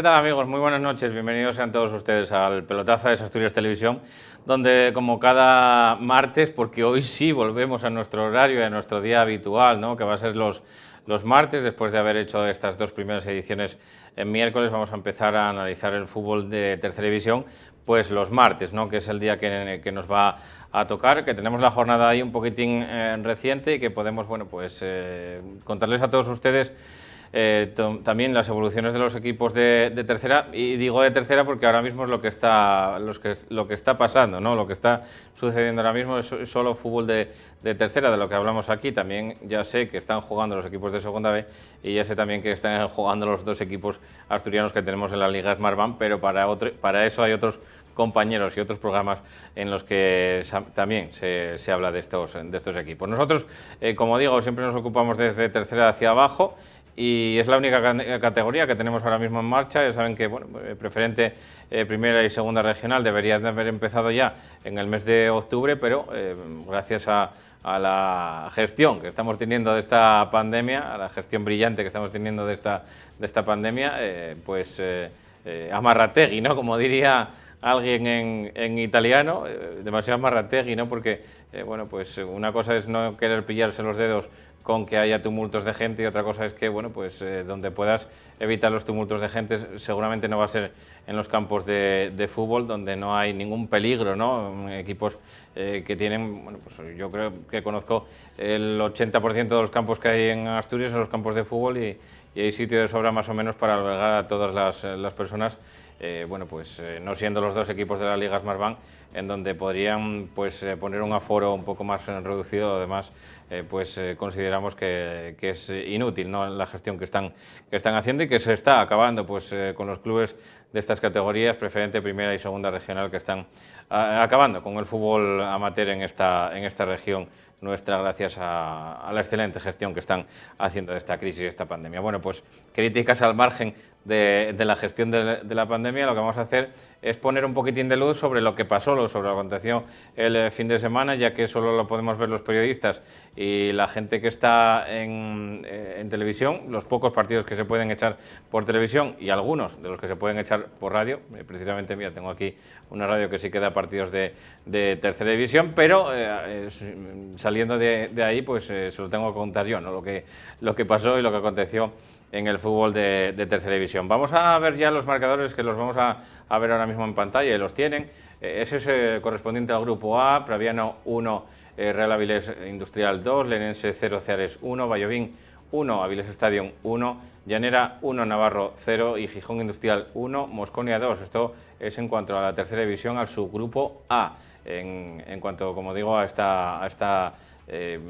¿Qué tal amigos? Muy buenas noches, bienvenidos sean todos ustedes al Pelotazo de Asturias Televisión, donde como cada martes, porque hoy sí volvemos a nuestro horario a nuestro día habitual, ¿no? que va a ser los, los martes, después de haber hecho estas dos primeras ediciones en miércoles, vamos a empezar a analizar el fútbol de tercera división, pues los martes, ¿no? que es el día que, que nos va a tocar, que tenemos la jornada ahí un poquitín eh, reciente y que podemos, bueno, pues eh, contarles a todos ustedes eh, también las evoluciones de los equipos de, tercera, y digo de tercera porque ahora mismo es lo que está, lo que está pasando, ¿no? lo que está sucediendo ahora mismo es solo fútbol de, tercera, de lo que hablamos aquí. También ya sé que están jugando los equipos de segunda B y ya sé también que están jugando los dos equipos asturianos que tenemos en la Liga Smartbank, pero para, otro, para eso hay otros compañeros y otros programas en los que también se, habla de estos, de estos equipos. Nosotros, eh, como digo, siempre nos ocupamos desde tercera hacia abajo y es la única categoría que tenemos ahora mismo en marcha. Ya saben que bueno, eh, preferente eh, primera y segunda regional deberían de haber empezado ya en el mes de octubre, pero eh, gracias a, la gestión que estamos teniendo de esta pandemia, a la gestión brillante que estamos teniendo de esta, de esta pandemia, pues amarrategui, ¿no? Como diría alguien en, en italiano, demasiado amarrategui, ¿no? Porque, bueno, pues una cosa es no querer pillarse los dedos con que haya tumultos de gente y otra cosa es que, bueno, pues eh, donde puedas evitar los tumultos de gente seguramente no va a ser en los campos de, fútbol donde no hay ningún peligro, ¿no? Equipos eh, que tienen, bueno, pues yo creo que conozco el 80% de los campos que hay en Asturias, son los campos de fútbol y, hay sitio de sobra más o menos para albergar a todas las, personas, eh, bueno, pues no siendo los dos equipos de la Liga Smartbank, en donde podrían pues poner un aforo un poco más reducido, además pues consideramos que, es inútil la gestión que están, que están haciendo y que se está acabando pues, eh, con los clubes de estas categorías, preferente primera y segunda regional, que están acabando con el fútbol amateur en esta, en esta región nuestra gracias a, la excelente gestión que están haciendo de esta crisis y esta pandemia. Bueno, pues críticas al margen de, la gestión de, la pandemia, lo que vamos a hacer es poner un poquitín de luz sobre lo que pasó, sobre lo que aconteció el eh, fin de semana, ya que solo lo podemos ver los periodistas y la gente que está en, eh, en televisión, los pocos partidos que se pueden echar por televisión y algunos de los que se pueden echar por radio. Eh, precisamente, mira, tengo aquí una radio que sí queda partidos de, tercera división, pero saliendo de, ahí, pues se lo tengo que contar yo, ¿no? lo, que, lo que pasó y lo que aconteció en el fútbol de, tercera división. Vamos a ver ya los marcadores que los vamos a, ver ahora mismo en pantalla y los tienen. Eh, ese es eh, correspondiente al grupo A, Praviano 1, eh, Real Avilés Industrial 2, Lenense 0, Ceares 1, Vallovín 1, Avilés Stadium 1, Llanera 1, Navarro 0 y Gijón Industrial 1, Mosconia 2. Esto es en cuanto a la tercera división, al subgrupo A. En, en cuanto, como digo, a esta, a esta eh,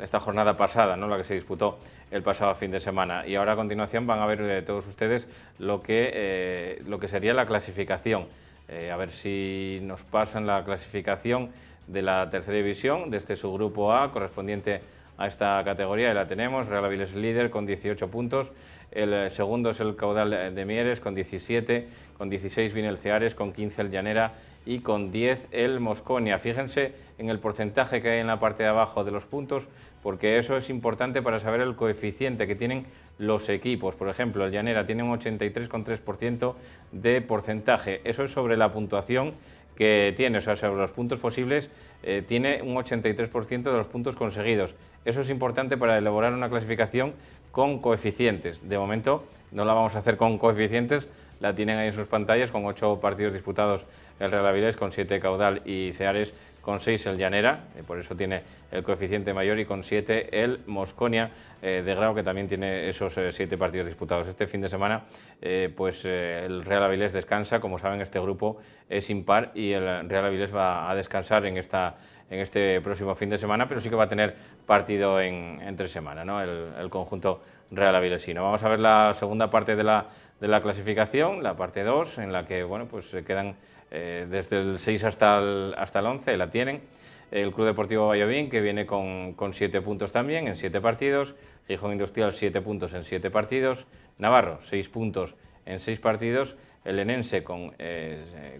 esta jornada pasada, ¿no? la que se disputó el pasado fin de semana. Y ahora a continuación van a ver eh, todos ustedes lo que, eh, lo que sería la clasificación. a ver si nos pasan la clasificación de la tercera división, de este subgrupo A, correspondiente esta categoría, y la tenemos. Real Avilés líder con 18 puntos. El segundo es el Caudal de Mieres con 17, con 16 viene el Ceares, con 15 el Llanera y con 10 el Mosconia. Fíjense en el porcentaje que hay en la parte de abajo de los puntos, porque eso es importante para saber el coeficiente que tienen los equipos. Por ejemplo, el Llanera tiene un 83,3% de porcentaje. Eso es sobre la puntuación que tiene, o sea, sobre los puntos posibles, eh, tiene un 83% de los puntos conseguidos. Eso es importante para elaborar una clasificación con coeficientes. De momento no la vamos a hacer con coeficientes, la tienen ahí en sus pantallas con ocho partidos disputados el Real Avilés, con siete Caudal y Ceares, con seis el Llanera, y por eso tiene el coeficiente mayor, y con siete el Mosconia eh, de Grau, que también tiene esos eh, siete partidos disputados. Este fin de semana, eh, pues el Real Avilés descansa, como saben, este grupo es impar y el Real Avilés va a descansar en, esta, en este próximo fin de semana, pero sí que va a tener partido en, entre semana, ¿no? el, el conjunto Real Avilesino. Vamos a ver la segunda parte de la de la clasificación, la parte 2, en la que bueno, pues quedan eh, desde el 6 hasta el, hasta el 11, la tienen. El Club Deportivo Valladolid, que viene con, con 7 puntos también en 7 partidos. Gijón Industrial, 7 puntos en 7 partidos. Navarro, 6 puntos en 6 partidos. El Enense con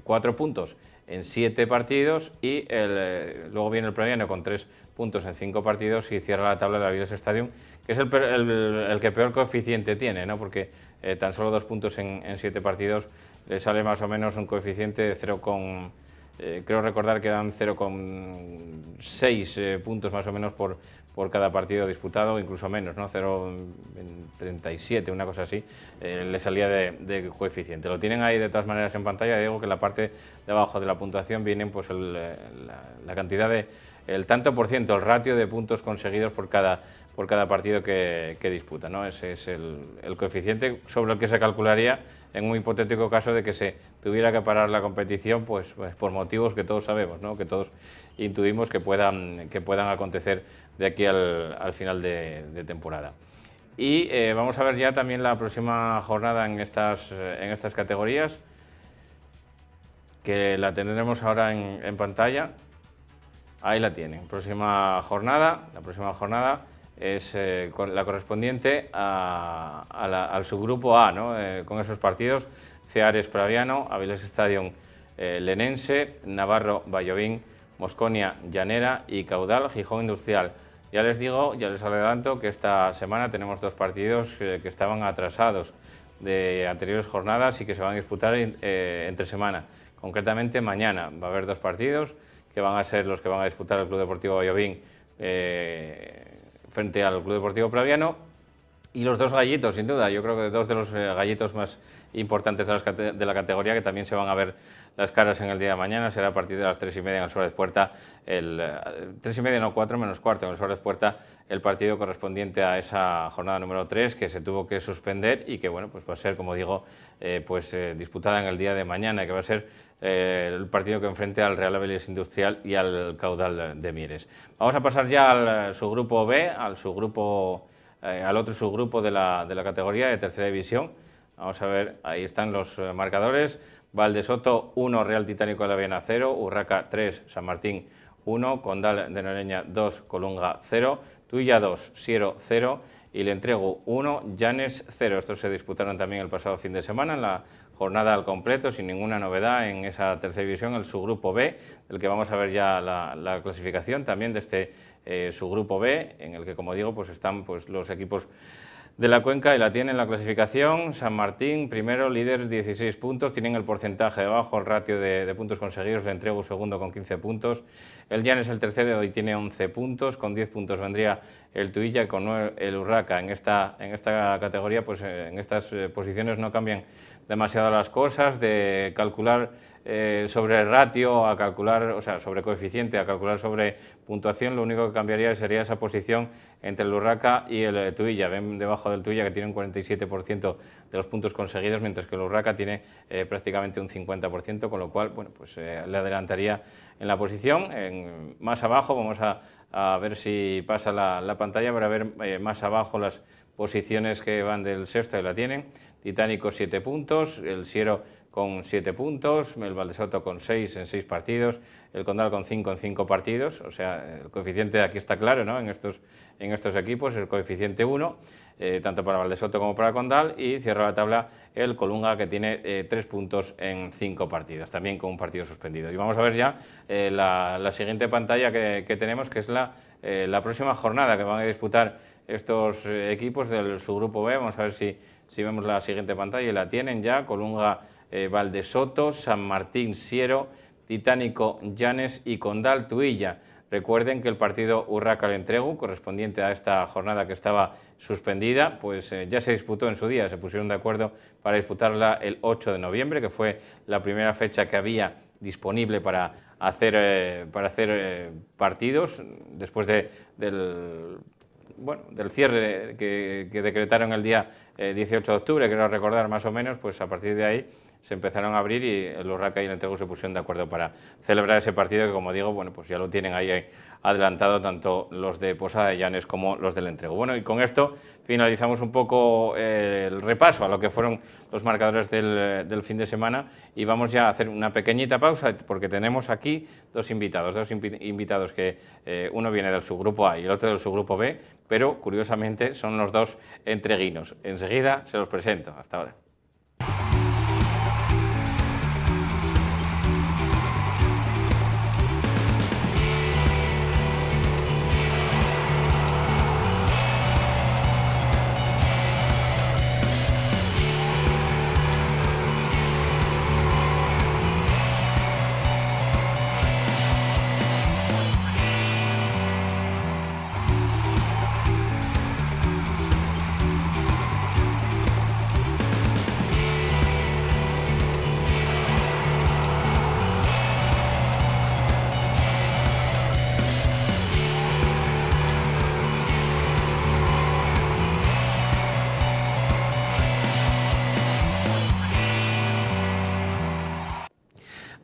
4 eh, puntos en siete partidos y eh, luego viene el Previano con tres puntos en cinco partidos y cierra la tabla de la Viles Stadium, que es el, el, que peor coeficiente tiene, ¿no? porque eh, tan solo dos puntos en, en, siete partidos le sale más o menos un coeficiente de 0, eh, creo recordar que dan 0,6 puntos más o menos por, por cada partido disputado, incluso menos, ¿no? 0,37, una cosa así, eh, le salía de, coeficiente. Lo tienen ahí de todas maneras en pantalla, digo que la parte de abajo de la puntuación vienen pues eh, la, cantidad de, el tanto por ciento, el ratio de puntos conseguidos por cada, por cada partido que, disputa. ¿no? Ese es el, coeficiente sobre el que se calcularía en un hipotético caso de que se tuviera que parar la competición pues, pues por motivos que todos sabemos, ¿no? que todos intuimos que puedan, que puedan acontecer de aquí al, final de, temporada. Y eh, vamos a ver ya también la próxima jornada en estas, en estas categorías, que la tendremos ahora en pantalla. Ahí la tienen. Próxima jornada, la próxima jornada es eh, la correspondiente al subgrupo A, eh, con esos partidos, Ceares Praviano, Avilés Stadium eh, Lenense, Navarro Vallovín, Mosconia Llanera y Caudal Gijón Industrial. Ya les digo, ya les adelanto que esta semana tenemos dos partidos que estaban atrasados de anteriores jornadas y que se van a disputar entre semana. Concretamente mañana va a haber dos partidos que van a ser los que van a disputar el Club Deportivo Vallovín frente al Club Deportivo Praviano. Y los dos gallitos, sin duda, yo creo que dos de los eh, gallitos más importantes de, la categoría que también se van a ver las caras en el día de mañana, será a partir de las tres y media en el Suárez Puerta, el, eh, tres y media no, cuatro menos cuarto en el Suárez Puerta, el partido correspondiente a esa jornada número tres que se tuvo que suspender y que bueno, pues va a ser, como digo, eh, pues disputada en el día de mañana, que va a ser el partido que enfrente al Real Avilés Industrial y al Caudal de Mieres. Vamos a pasar ya al subgrupo B, al subgrupo eh, al otro subgrupo de la, de la, categoría de tercera división. Vamos a ver, ahí están los eh, marcadores. Valdesoto 1, Real Titánico de la Viena 0, Urraca 3, San Martín 1, Condal de Noreña 2, Colunga 0, Tuya 2, Siero 0 y Le Entrego 1, Llanes 0. Estos se disputaron también el pasado fin de semana en la jornada al completo, sin ninguna novedad en esa tercera división, el subgrupo B, del que vamos a ver ya la, la clasificación también de este eh, su grupo B, en el que, como digo, pues están pues, los equipos de la cuenca y la tienen en la clasificación. San Martín, primero, líder, 16 puntos, tienen el porcentaje debajo, el ratio de, puntos conseguidos, le entrego segundo con 15 puntos. El Llanes el tercero y tiene 11 puntos, con 10 puntos vendría el Tuilla con el Urraca. En esta, en esta categoría, pues eh, en estas eh, posiciones no cambian demasiado las cosas, de calcular eh, sobre ratio a calcular, o sea, sobre coeficiente a calcular sobre puntuación, lo único que cambiaría sería esa posición entre el Urraca y el eh, Tuilla. Ven debajo del Tuilla que tiene un 47% de los puntos conseguidos, mientras que el Urraca tiene eh, prácticamente un 50%, con lo cual, bueno, pues le adelantaría en la posición. más abajo vamos a, ver si pasa la, la pantalla para ver más abajo las posiciones que van del sexto y la tienen. Titánico 7 puntos, el Siero con 7 puntos, el Valdesoto con 6 en 6 partidos, el Condal con 5 en 5 partidos, o sea, el coeficiente aquí está claro ¿no? en, estos, en estos equipos, el coeficiente 1, eh, tanto para Valdesoto como para Condal, y cierra la tabla el Colunga que tiene 3 eh, puntos en 5 partidos, también con un partido suspendido. Y vamos a ver ya eh, la, siguiente pantalla que, que, tenemos, que es la, la próxima jornada que van a disputar estos equipos del subgrupo B, vamos a ver si, si vemos la siguiente pantalla, y la tienen ya, Colunga eh, Valdesoto, San Martín Siero, Titánico Llanes y Condal Tuilla. Recuerden que el partido Urraca Entregu, correspondiente a esta jornada que estaba suspendida, pues eh, ya se disputó en su día, se pusieron de acuerdo para disputarla el 8 de noviembre, que fue la primera fecha que había disponible para hacer, eh, partidos, después de, del bueno, del cierre que, decretaron el día 18 de octubre, quiero recordar más o menos, pues a partir de ahí se empezaron a abrir y el Urraca y el Entrego se pusieron de acuerdo para celebrar ese partido que, como digo, bueno, pues ya lo tienen ahí adelantado tanto los de Posada de Llanes como los del Entrego. Bueno, y con esto finalizamos un poco eh, el repaso a lo que fueron los marcadores del, fin de semana y vamos ya a hacer una pequeñita pausa porque tenemos aquí dos invitados, dos invitados que eh, uno viene del subgrupo A y el otro del subgrupo B, pero curiosamente son los dos entreguinos. Se los presento. Hasta ahora.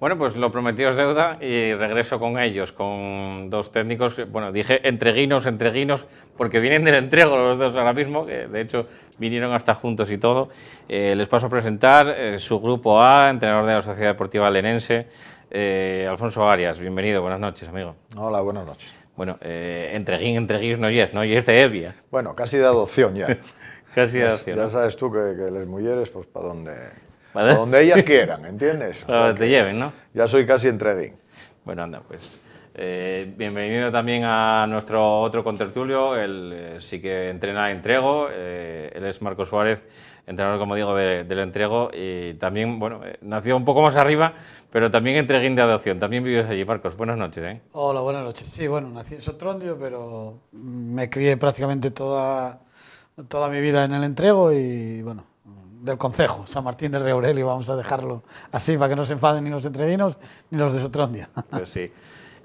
Bueno, pues lo prometido es deuda y regreso con ellos, con dos técnicos, bueno, dije entreguinos, entreguinos, porque vienen del entrego los dos ahora mismo, que de hecho vinieron hasta juntos y todo. Eh, les paso a presentar eh, su grupo A, entrenador de la Sociedad Deportiva Lenense, eh, Alfonso Arias. Bienvenido, buenas noches, amigo. Hola, buenas noches. Bueno, entreguín, entreguís no es, ¿no? Y es de Evia. Bueno, casi de adopción ya. casi de adopción. Ya, sabes tú que, que las mujeres, pues, para dónde donde ellas quieran, ¿entiendes? O te lleven, ¿no? Ya soy casi entreguín. Bueno, anda, pues eh, bienvenido también a nuestro otro contertulio, él eh, sí que entrena entrego, eh, él es Marco Suárez, entrenador, como digo, del entrego y también, bueno, nació un poco más arriba, pero también entreguín de adopción. También vives allí, Marcos. Buenas noches, ¿eh? Hola, buenas noches. Sí, bueno, nací en Sotrondio, pero me crié prácticamente toda, toda mi vida en el entrego y, bueno, del Concejo, San Martín de Reurelio, vamos a dejarlo así para que no se enfaden ni los entrevinos ni los de Sotrondia. Pues sí.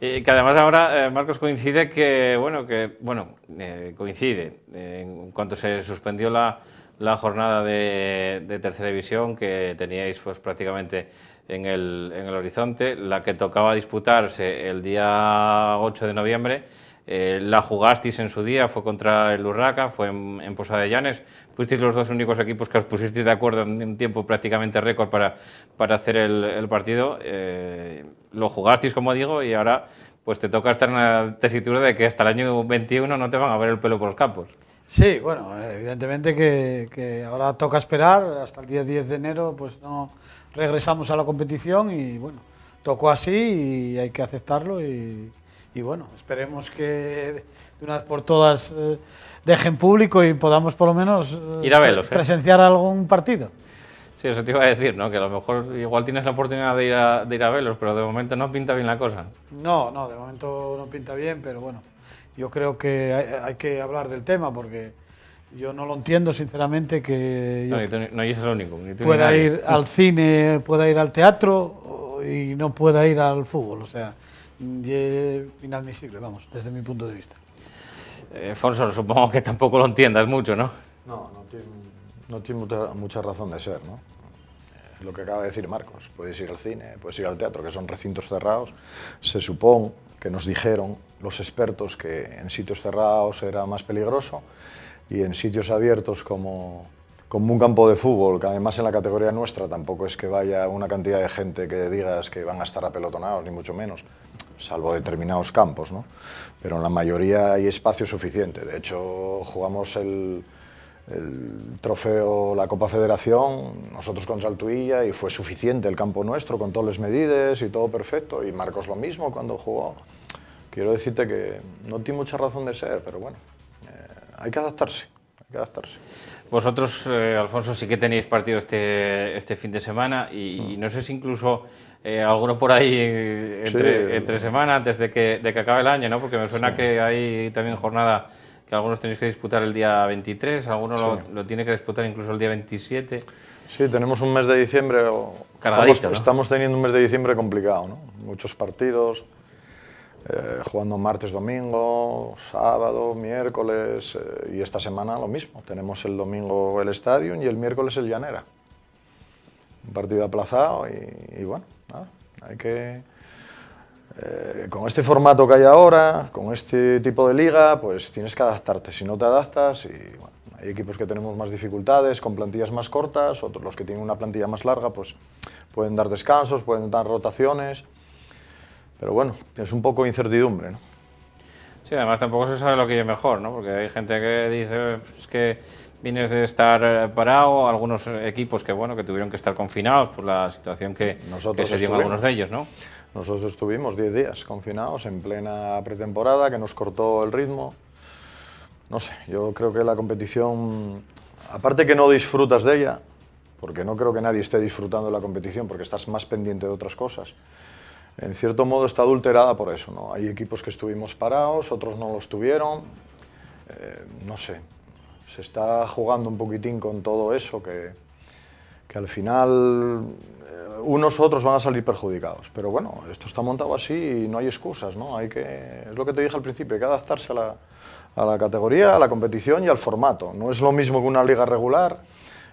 Y que además ahora, eh, Marcos, coincide que, bueno, que, bueno eh, coincide, eh, en cuanto se suspendió la, la jornada de, de, tercera división que teníais pues prácticamente en el, en el horizonte, la que tocaba disputarse el día 8 de noviembre, eh, la jugasteis en su día, fue contra el Urraca, fue en, Posada de Llanes. Fuisteis los dos únicos equipos que os pusisteis de acuerdo en un tiempo prácticamente récord para, para hacer el, partido. Eh, lo jugasteis, como digo, y ahora pues te toca estar en la tesitura de que hasta el año 21 no te van a ver el pelo por los campos. Sí, bueno, evidentemente que, ahora toca esperar, hasta el día 10 de enero pues no regresamos a la competición y bueno, tocó así y hay que aceptarlo y bueno, esperemos que de una vez por todas eh, dejen público y podamos por lo menos eh, Ir a ¿eh? presenciar algún partido. Sí, eso te iba a decir, ¿no? Que a lo mejor igual tienes la oportunidad de ir a, de ir a velos, pero de momento no pinta bien la cosa. No, no, de momento no pinta bien, pero bueno, yo creo que hay, que hablar del tema porque yo no lo entiendo sinceramente que no, no eres el único. Ni pueda ir al cine, pueda ir al teatro y no pueda ir al fútbol, o sea inadmisible, vamos, desde mi punto de vista. Eh, Fonso, supongo que tampoco lo entiendas mucho, ¿no? No, no tiene, no tiene mucha, mucha, razón de ser, ¿no? Es lo que acaba de decir Marcos. Puedes ir al cine, puedes ir al teatro, que son recintos cerrados. Se supone que nos dijeron los expertos que en sitios cerrados era más peligroso y en sitios abiertos como, como un campo de fútbol, que además en la categoría nuestra tampoco es que vaya una cantidad de gente que digas que van a estar apelotonados, ni mucho menos salvo determinados campos, ¿no? pero en la mayoría hay espacio suficiente. De hecho, jugamos el, el trofeo, la Copa Federación, nosotros con Saltuilla, y fue suficiente el campo nuestro, con todas las medidas y todo perfecto, y Marcos lo mismo cuando jugó. Quiero decirte que no tiene mucha razón de ser, pero bueno, eh, hay que adaptarse, hay que adaptarse. Vosotros, eh, Alfonso, sí que tenéis partido este, este fin de semana y, no sé si incluso eh, alguno por ahí entre, entre semana, antes de que, de que, acabe el año, ¿no? Porque me suena que hay también jornada que algunos tenéis que disputar el día 23, algunos lo, lo, tiene que disputar incluso el día 27. Sí, tenemos un mes de diciembre... Cargadito, estamos, estamos teniendo un mes de diciembre complicado, ¿no? Muchos partidos eh, jugando martes, domingo, sábado, miércoles eh, y esta semana lo mismo. Tenemos el domingo el Estadio y el miércoles el Llanera. Un partido aplazado y, bueno, nada, hay que... Eh, con este formato que hay ahora, con este tipo de liga, pues tienes que adaptarte. Si no te adaptas, y, bueno, hay equipos que tenemos más dificultades, con plantillas más cortas, otros los que tienen una plantilla más larga, pues pueden dar descansos, pueden dar rotaciones. Pero bueno, es un poco incertidumbre, ¿no? Sí, además tampoco se sabe lo que es mejor, ¿no? Porque hay gente que dice es que vienes de estar eh, parado, algunos equipos que bueno que tuvieron que estar confinados por la situación que, que se dio en algunos de ellos, ¿no? Nosotros estuvimos 10 días confinados en plena pretemporada, que nos cortó el ritmo. No sé, yo creo que la competición, aparte que no disfrutas de ella, porque no creo que nadie esté disfrutando de la competición, porque estás más pendiente de otras cosas, en cierto modo está adulterada por eso. ¿no? Hay equipos que estuvimos parados, otros no lo estuvieron. Eh, no sé, se está jugando un poquitín con todo eso que, que al final eh, unos otros van a salir perjudicados. Pero bueno, esto está montado así y no hay excusas. ¿no? Hay que, es lo que te dije al principio, hay que adaptarse a la, a la categoría, a la competición y al formato. No es lo mismo que una liga regular.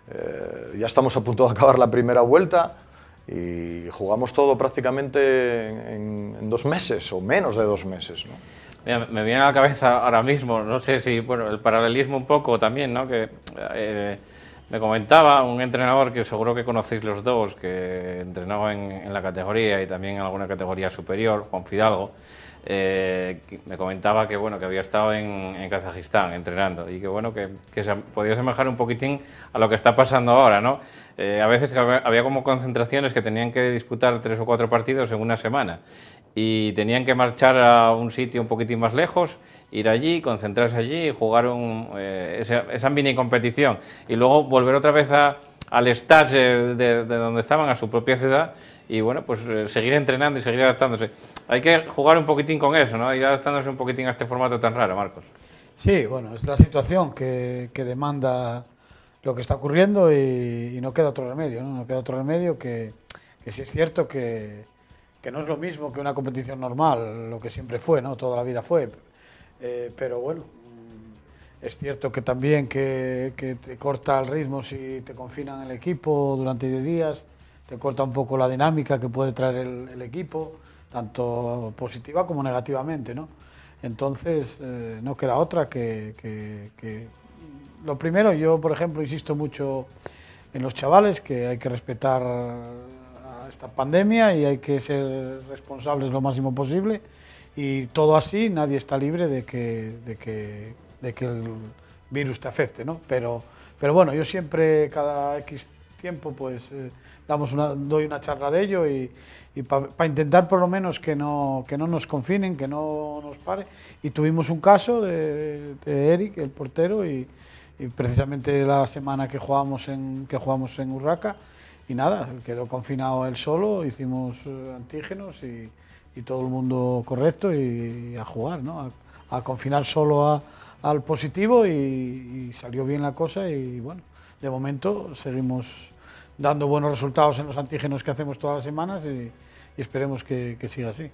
Eh, ya estamos a punto de acabar la primera vuelta y jugamos todo prácticamente en, en, dos meses o menos de dos meses. ¿no? Mira, me viene a la cabeza ahora mismo, no sé si, bueno, el paralelismo un poco también, ¿no? Que eh, me comentaba un entrenador que seguro que conocéis los dos, que entrenaba en, en la categoría y también en alguna categoría superior, Juan Fidalgo, eh, me comentaba que bueno que había estado en, Kazajistán entrenando y que bueno que, que se podía asemejar un poquitín a lo que está pasando ahora, ¿no? Eh, a veces había como concentraciones que tenían que disputar tres o cuatro partidos en una semana y tenían que marchar a un sitio un poquitín más lejos, ir allí, concentrarse allí y jugar un, eh, esa, esa mini competición y luego volver otra vez a, al stage de, de, de donde estaban, a su propia ciudad y bueno, pues eh, seguir entrenando y seguir adaptándose. Hay que jugar un poquitín con eso, ¿no? Ir adaptándose un poquitín a este formato tan raro, Marcos. Sí, bueno, es la situación que, que demanda lo que está ocurriendo y, no queda otro remedio, ¿no? No queda otro remedio que, que sí es cierto que, que no es lo mismo que una competición normal, lo que siempre fue, ¿no? Toda la vida fue. Eh, pero bueno, es cierto que también que, te corta el ritmo si te confinan el equipo durante 10 días, te corta un poco la dinámica que puede traer el, equipo, tanto positiva como negativamente, ¿no? Entonces, eh, no queda otra que, Lo primero, yo, por ejemplo, insisto mucho en los chavales, que hay que respetar esta pandemia y hay que ser responsables lo máximo posible. Y todo así, nadie está libre de que, de que, de que el virus te afecte, ¿no? Pero, pero bueno, yo siempre, cada X tiempo, pues... Eh, damos una, doy una charla de ello y, y para pa intentar por lo menos que no, que no nos confinen, que no nos pare. Y tuvimos un caso de, de Eric, el portero, y, y, precisamente la semana que jugamos en, que jugamos en Urraca, y nada, quedó confinado él solo, hicimos eh, antígenos y, y todo el mundo correcto y, a jugar, ¿no? a, a confinar solo a, al positivo y, y salió bien la cosa y bueno, de momento seguimos dando buenos resultados en los antígenos que hacemos todas las semanas y, y esperemos que, que, siga así.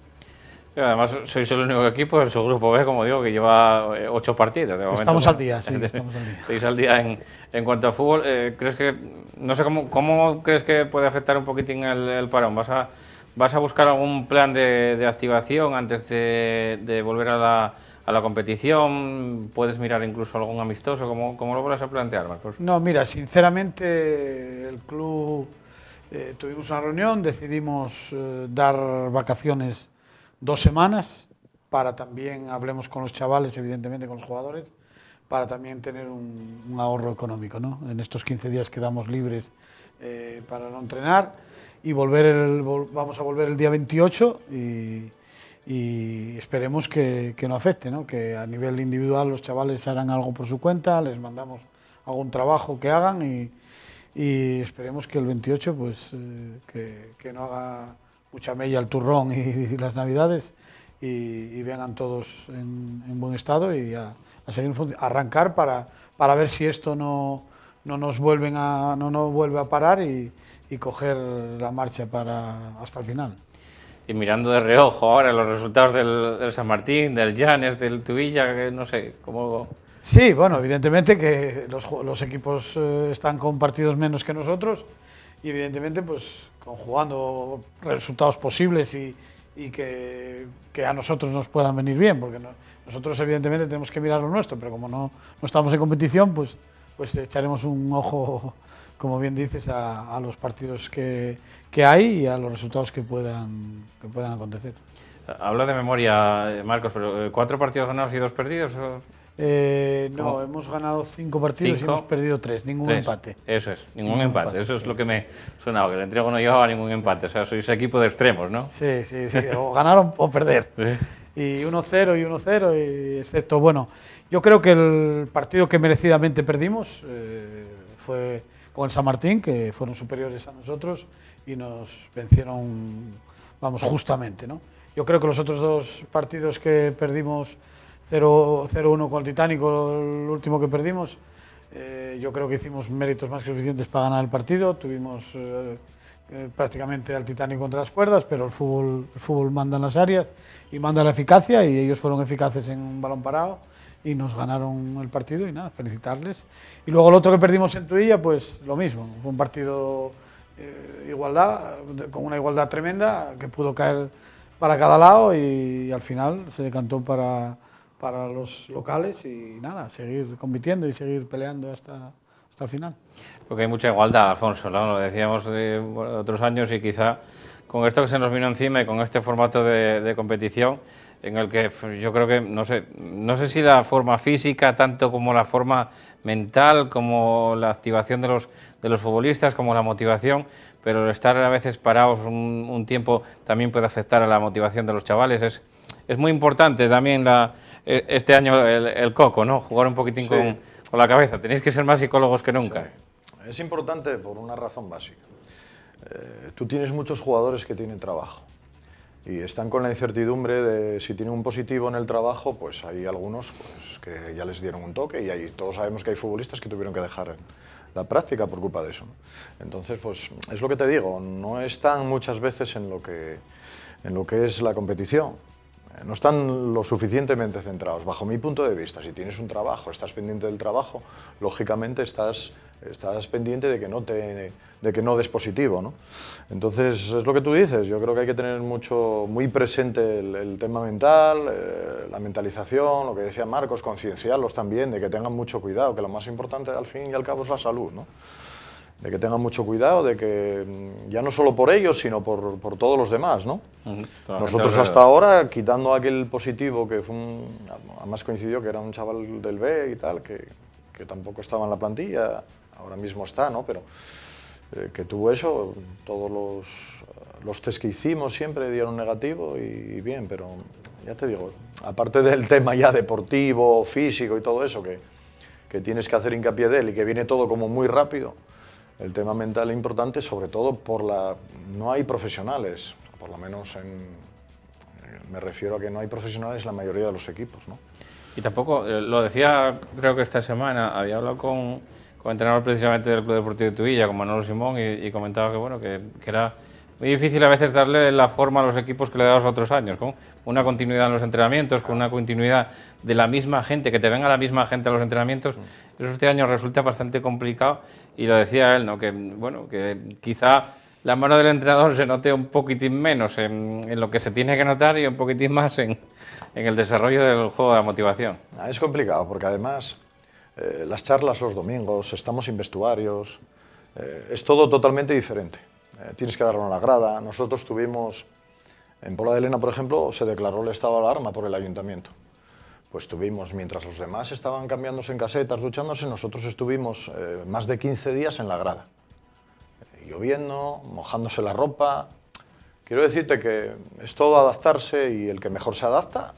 Además, sois el único equipo en su grupo B, como digo, que lleva eh, ocho partidos. De momento, estamos al día, sí, estamos al día. Estáis al día en, en cuanto a fútbol. Eh, ¿Crees que, no sé, cómo, cómo crees que puede afectar un poquitín el, el parón? ¿Vas a, ¿Vas a buscar algún plan de, de activación antes de, de volver a la, a la competición? ¿Puedes mirar incluso algún amistoso? ¿Cómo, cómo lo vas a plantear, Marcos? No, mira, sinceramente el club eh, tuvimos una reunión, decidimos eh, dar vacaciones dos semanas para también, hablemos con los chavales, evidentemente con los jugadores, para también tener un, un ahorro económico. ¿no? En estos 15 días quedamos libres eh, para no entrenar y volver el, vamos a volver el día 28 y y esperemos que, que no afecte, ¿no? que a nivel individual los chavales harán algo por su cuenta, les mandamos algún trabajo que hagan y, esperemos que el 28 pues eh, que, que, no haga mucha mella el turrón y, las navidades y, vengan todos en, en buen estado y a, arrancar para, para ver si esto no, no nos vuelven a, no, no vuelve a parar y, y coger la marcha para hasta el final y mirando de reojo ahora los resultados del, San Martín, del Llanes, del Tuvilla, que no sé, cómo... Sí, bueno, evidentemente que los, equipos eh, están con partidos menos que nosotros y evidentemente pues conjugando resultados posibles y, y que, que, a nosotros nos puedan venir bien, porque no, nosotros evidentemente tenemos que mirar lo nuestro, pero como no, no estamos en competición, pues, pues echaremos un ojo como bien dices, a, a los partidos que, que, hay y a los resultados que puedan, que puedan acontecer. Habla de memoria, Marcos, pero eh, ¿cuatro partidos ganados y dos perdidos? Eh, no, ¿Cómo? hemos ganado cinco partidos cinco. y hemos perdido tres, ningún tres. empate. Eso es, ningún, ningún empate. empate. Eso es lo que me sonaba, que el entrego no llevaba ningún empate. O sea, sois equipo de extremos, ¿no? Sí, sí, sí. o ganar o perder. Sí. Y 1-0 y 1-0, y excepto, bueno, yo creo que el partido que merecidamente perdimos eh, fue con San Martín, que fueron superiores a nosotros y nos vencieron, vamos, justamente. ¿no? Yo creo que los otros dos partidos que perdimos, 0-1 con el Titánico, el último que perdimos, eh, yo creo que hicimos méritos más que suficientes para ganar el partido. Tuvimos eh, eh, prácticamente al Titánico contra las cuerdas, pero el fútbol, el fútbol manda en las áreas y manda la eficacia y ellos fueron eficaces en un balón parado y nos ganaron el partido y nada, felicitarles. Y luego el otro que perdimos en Tuilla, pues lo mismo, fue un partido eh, igualdad, con una igualdad tremenda que pudo caer para cada lado y, al final se decantó para, para los locales y nada, seguir compitiendo y seguir peleando hasta, hasta el final. Porque hay mucha igualdad, Alfonso, lo decíamos de otros años y quizá con esto que se nos vino encima y con este formato de, competición, en el que yo creo que, no sé, no sé si la forma física, tanto como la forma mental, como la activación de los, de los futbolistas, como la motivación, pero estar a veces parados un, tiempo también puede afectar a la motivación de los chavales. Es, es muy importante también la, e, este año el, coco, ¿no? Jugar un poquitín con, con, la cabeza. Tenéis que ser más psicólogos que nunca. Es importante por una razón básica. Eh, tú tienes muchos jugadores que tienen trabajo y están con la incertidumbre de si tienen un positivo en el trabajo, pues hay algunos pues, que ya les dieron un toque y hay, todos sabemos que hay futbolistas que tuvieron que dejar la práctica por culpa de eso. Entonces, pues es lo que te digo, no están muchas veces en lo que, en lo que es la competición. No están lo suficientemente centrados. Bajo mi punto de vista, si tienes un trabajo, estás pendiente del trabajo, lógicamente estás estás pendiente de que no, te, de que no des positivo. ¿no? Entonces, es lo que tú dices, yo creo que hay que tener mucho, muy presente el, tema mental, eh, la mentalización, lo que decía Marcos, concienciarlos también, de que tengan mucho cuidado, que lo más importante al fin y al cabo es la salud. De que tengan mucho cuidado, de que mm, ya no solo por ellos, sino por, por todos los demás, ¿no? Nosotros hasta ahora, quitando aquel positivo que fue un, además coincidió que era un chaval del B y tal, que, que tampoco estaba en la plantilla, ahora mismo está, ¿no? Pero eh, que tuvo eso, todos los, los test que hicimos siempre dieron negativo y, bien, pero ya te digo, aparte del tema ya deportivo, físico y todo eso, que, que tienes que hacer hincapié de él y que viene todo como muy rápido, el tema mental es importante, sobre todo por la... no hay profesionales, por lo menos en... Me refiero a que no hay profesionales en la mayoría de los equipos, ¿no? Y tampoco, eh, lo decía creo que esta semana, había hablado con con entrenador precisamente del Club Deportivo de Tuvilla, con Manolo Simón, y, comentaba que, bueno, que, era muy difícil a veces darle la forma a los equipos que le dabas otros años, con una continuidad en los entrenamientos, con una continuidad de la misma gente, que te venga la misma gente a los entrenamientos. Eso este año resulta bastante complicado y lo decía él, ¿no? que, bueno, que quizá la mano del entrenador se note un poquitín menos en, lo que se tiene que notar y un poquitín más en, en el desarrollo del juego de la motivación. Ah, es complicado porque además eh, las charlas los domingos, estamos en vestuarios, eh, es todo totalmente diferente. Eh, tienes que darle una grada. Nosotros tuvimos, en Pola de Elena, por ejemplo, se declaró el estado de alarma por el ayuntamiento. Pues tuvimos, mientras los demás estaban cambiándose en casetas, duchándose, nosotros estuvimos más de 15 días en la grada. lloviendo, mojándose la ropa. Quiero decirte que es todo adaptarse y el que mejor se adapta,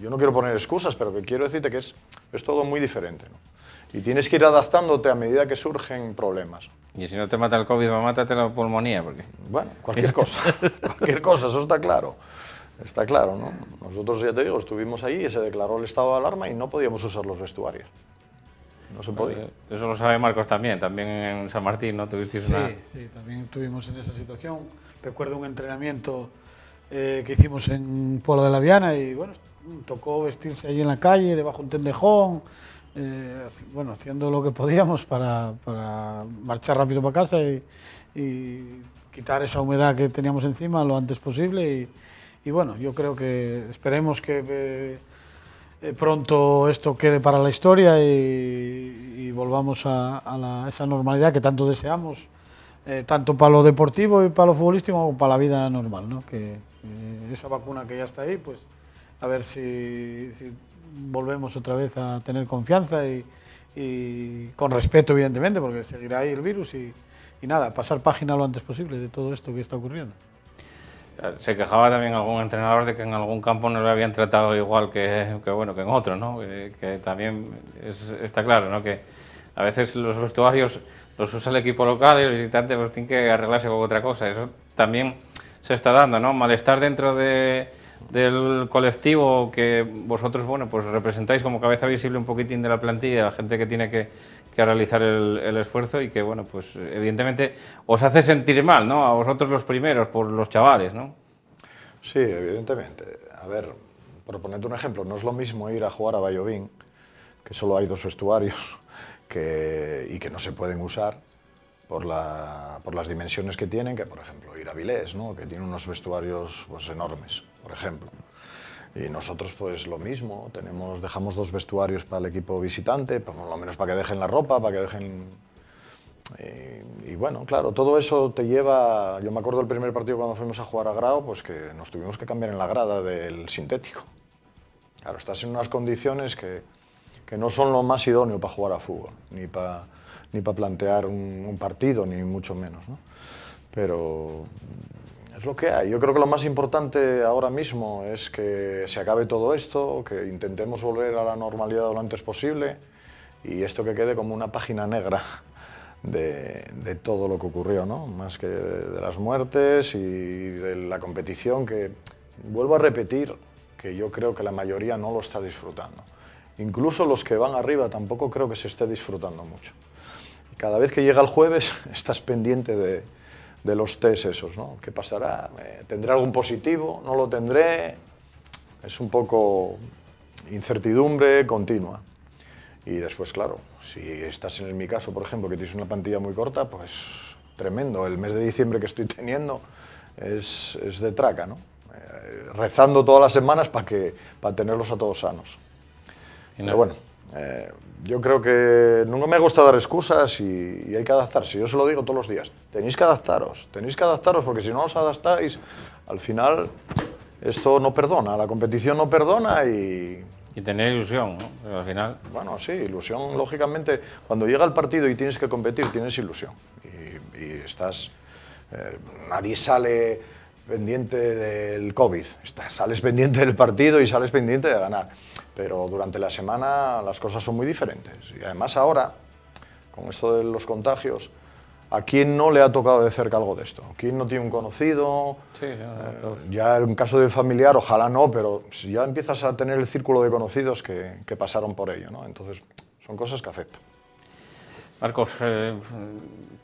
yo no quiero poner excusas, pero que quiero decirte que es es todo muy diferente. ¿no? Y tienes que ir adaptándote a medida que surgen problemas. Y si no te mata el COVID, mátate la pulmonía. Porque... Bueno, cualquier cosa, cualquier cosa, eso está claro. Está claro, ¿no? Nosotros, ya te digo, estuvimos ahí y se declaró el estado de alarma y no podíamos usar los vestuarios. No se podía. Eso lo sabe Marcos también, también en San Martín, ¿no? sí, sí, también estuvimos en esa situación. Recuerdo un entrenamiento eh, que hicimos en Pueblo de la Viana y, bueno, tocó vestirse ahí en la calle, debajo de un tendejón, eh, bueno, haciendo lo que podíamos para, para marchar rápido para casa y, quitar esa humedad que teníamos encima lo antes posible. Y, bueno, yo creo que esperemos que eh, pronto esto quede para la historia y, volvamos a, esa normalidad que tanto deseamos, eh, tanto para lo deportivo y para lo futbolístico como para la vida normal, ¿no? que esa vacuna que ya está ahí, pues a ver si, volvemos otra vez a tener confianza y, con respeto, evidentemente, porque seguirá ahí el virus y, nada, pasar página lo antes posible de todo esto que está ocurriendo. Se quejaba también algún entrenador de que en algún campo no le habían tratado igual que, bueno, que en otro, ¿no? que, también está claro ¿no? que a veces los vestuarios los usa el equipo local y el visitante pues, tiene que arreglarse con otra cosa. Eso también se está dando, ¿no? Malestar dentro de, del colectivo que vosotros bueno, pues representáis como cabeza visible un poquitín de la plantilla, la gente que tiene que, que realizar el, esfuerzo y que bueno, pues evidentemente os hace sentir mal, ¿no? A vosotros los primeros, por los chavales, ¿no? Sí, evidentemente. A ver, por ponerte un ejemplo, no es lo mismo ir a jugar a Vallovín, que solo hay dos vestuarios que, y que no se pueden usar, por, la, por las dimensiones que tienen, que por ejemplo ir a Vilés, ¿no? que tiene unos vestuarios pues, enormes, por ejemplo. Y nosotros pues lo mismo, tenemos, dejamos dos vestuarios para el equipo visitante, por lo menos para que dejen la ropa, para que dejen... Y, y, bueno, claro, todo eso te lleva... Yo me acuerdo del primer partido cuando fuimos a jugar a Grau, pues que nos tuvimos que cambiar en la grada del sintético. Claro, estás en unas condiciones que, que no son lo más idóneo para jugar a fútbol, ni para ni para plantear un, un, partido, ni mucho menos. ¿no? Pero es lo que hay. Yo creo que lo más importante ahora mismo es que se acabe todo esto, que intentemos volver a la normalidad lo antes posible y esto que quede como una página negra de, de todo lo que ocurrió, ¿no? más que de, de las muertes y de la competición, que vuelvo a repetir que yo creo que la mayoría no lo está disfrutando. Incluso los que van arriba tampoco creo que se esté disfrutando mucho cada vez que llega el jueves estás pendiente de, de los test esos, ¿no? ¿Qué pasará? ¿Tendré algún positivo? ¿No lo tendré? Es un poco incertidumbre continua. Y después, claro, si estás en mi caso, por ejemplo, que tienes una plantilla muy corta, pues tremendo. El mes de diciembre que estoy teniendo es, es de traca, ¿no? Eh, rezando todas las semanas para para tenerlos a todos sanos. Pero bueno, eh, yo creo que nunca me gusta dar excusas y, y, hay que adaptarse. Yo se lo digo todos los días. Tenéis que adaptaros, tenéis que adaptaros porque si no os adaptáis, al final esto no perdona, la competición no perdona y... Y tener ilusión, ¿no? Pero al final... Bueno, sí, ilusión, lógicamente, cuando llega el partido y tienes que competir, tienes ilusión. Y, y estás... Eh, nadie sale pendiente del COVID, estás, sales pendiente del partido y sales pendiente de ganar pero durante la semana las cosas son muy diferentes. Y además ahora, con esto de los contagios, ¿a quién no le ha tocado de cerca algo de esto? ¿Quién no tiene un conocido? Sí, ya, eh, ya en caso de familiar, ojalá no, pero si ya empiezas a tener el círculo de conocidos que, que pasaron por ello, ¿no? Entonces, son cosas que afectan. Marcos, eh,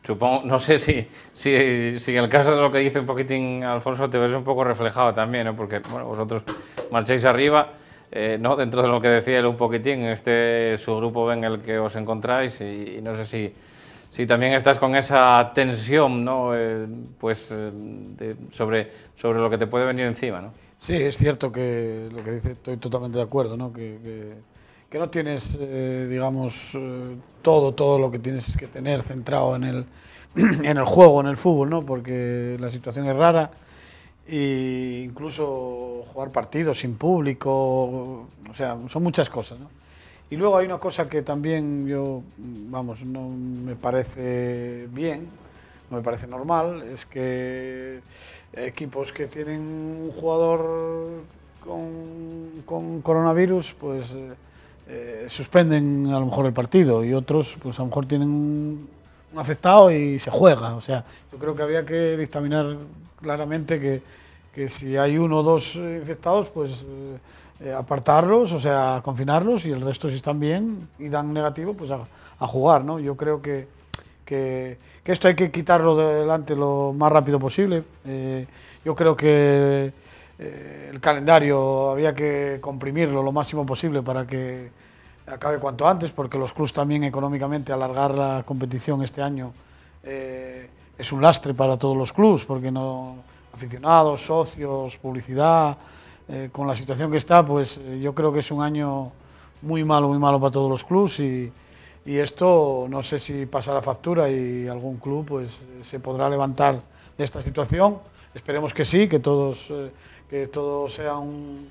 supongo, no sé si, si, si, en el caso de lo que dice un poquitín Alfonso te ves un poco reflejado también, ¿no? porque bueno, vosotros marcháis arriba, eh, ¿no? dentro de lo que decía él un poquitín, este subgrupo en el que os encontráis y, no sé si, si, también estás con esa tensión ¿no? Eh, pues, eh, de, sobre, sobre lo que te puede venir encima. ¿no? Sí, es cierto que lo que dice estoy totalmente de acuerdo, ¿no? que, que, que no tienes, eh, digamos, todo, todo lo que tienes que tener centrado en el, en el juego, en el fútbol, ¿no? porque la situación es rara e incluso jugar partidos sin público, o sea, son muchas cosas. ¿no? Y luego hay una cosa que también yo, vamos, no me parece bien, no me parece normal, es que equipos que tienen un jugador con, coronavirus, pues eh, suspenden a lo mejor el partido y otros, pues a lo mejor tienen afectado y se juega. O sea, yo creo que había que dictaminar claramente que, que si hay uno o dos infectados, pues eh, apartarlos, o sea, confinarlos y el resto si están bien y dan negativo, pues a, jugar, ¿no? Yo creo que, que, esto hay que quitarlo de delante lo más rápido posible. Eh, yo creo que eh, el calendario había que comprimirlo lo máximo posible para que acabe cuanto antes, porque los clubs también económicamente alargar la competición este año eh, es un lastre para todos los clubs, porque no aficionados, socios, publicidad, eh, con la situación que está, pues eh, yo creo que es un año muy malo, muy malo para todos los clubs y, esto no sé si pasará factura y algún club pues se podrá levantar de esta situación. Esperemos que sí, que todos que todo sea un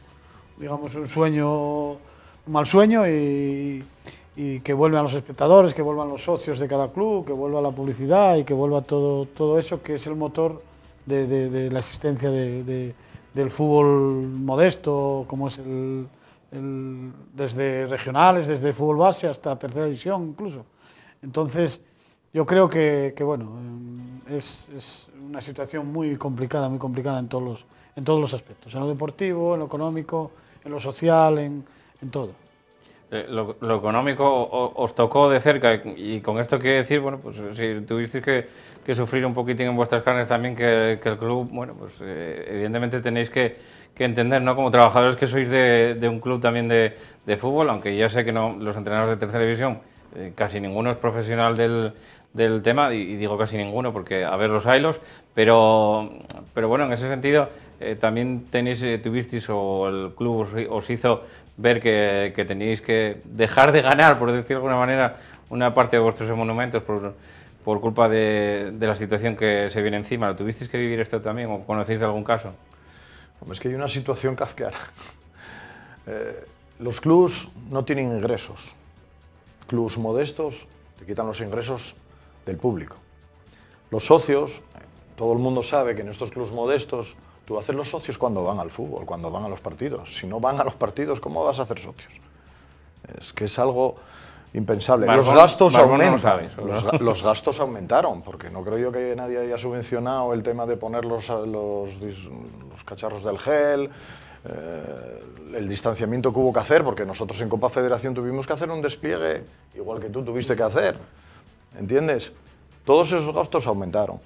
digamos un sueño mal sueño y, que vuelvan los espectadores, que vuelvan los socios de cada club, que vuelva la publicidad y que vuelva todo, todo eso que es el motor de, la existencia de, de, del fútbol modesto, como es el, desde regionales, desde fútbol base hasta tercera división incluso. Entonces, yo creo que, bueno, es, es, una situación muy complicada, muy complicada en todos, los, en todos los aspectos, en lo deportivo, en lo económico, en lo social, en, en todo. Eh, lo, económico os tocó de cerca y con esto quiero decir, bueno, pues si tuvisteis que, sufrir un poquitín en vuestras carnes también que, el club, bueno, pues eh, evidentemente tenéis que, entender, ¿no? Como trabajadores que sois de, de un club también de, de, fútbol, aunque ya sé que no, los entrenadores de tercera división eh, casi ninguno es profesional del, del tema, y, digo casi ninguno porque a ver los hilos, pero, pero bueno, en ese sentido eh, también tenéis, eh, tuvisteis o el club os, hizo ver que, que, teníais que dejar de ganar, por decir de alguna manera, una parte de vuestros monumentos por, por culpa de, la situación que se viene encima. ¿Lo tuvisteis que vivir esto también o conocéis de algún caso? Es que hay una situación kafkiana. Los clubs no tienen ingresos. Clubs modestos te quitan los ingresos del público. Los socios, todo el mundo sabe que en estos clubes modestos tú haces los socios cuando van al fútbol, cuando van a los partidos. Si no van a los partidos, ¿cómo vas a hacer socios? Es que es algo impensable. Los gastos Barbón no lo aumentan. sabes, los, los gastos aumentaron, porque no creo yo que nadie haya subvencionado el tema de poner los, los, los cacharros del gel, eh, el distanciamiento que hubo que hacer, porque nosotros en Copa Federación tuvimos que hacer un despliegue, igual que tú tuviste que hacer. ¿Entiendes? Todos esos gastos aumentaron.